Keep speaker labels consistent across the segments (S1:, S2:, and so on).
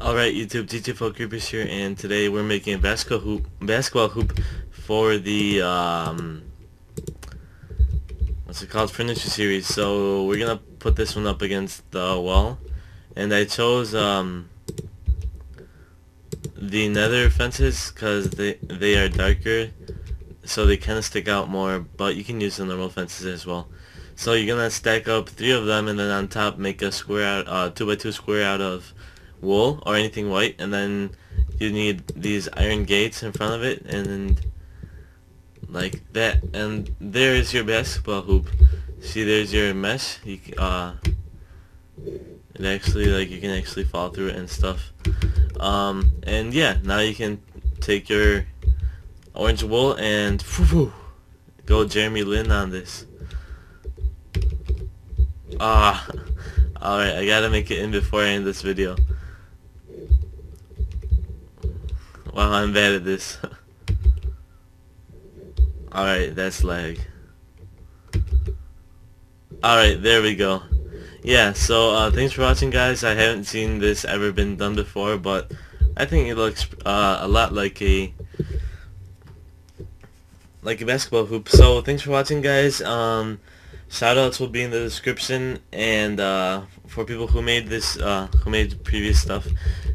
S1: Alright YouTube, GTFO Creepers here and today we're making a basketball hoop basketball hoop for the um what's it called furniture series. So we're gonna put this one up against the wall. And I chose um the nether fences because they they are darker so they kind of stick out more but you can use the normal fences as well. So you're gonna stack up three of them and then on top make a square out uh two by two square out of wool or anything white and then you need these iron gates in front of it and like that and there is your basketball hoop. See there's your mesh. You uh it actually like you can actually fall through it and stuff. Um and yeah now you can take your orange wool and go Jeremy Lin on this. Ah alright I gotta make it in before I end this video Wow, I'm bad at this. Alright, that's lag. Alright, there we go. Yeah, so uh, thanks for watching guys. I haven't seen this ever been done before, but I think it looks uh, a lot like a like a basketball hoop. So thanks for watching guys. Um, shoutouts will be in the description and uh, for people who made this, uh, who made previous stuff.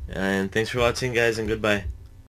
S1: And thanks for watching guys and goodbye.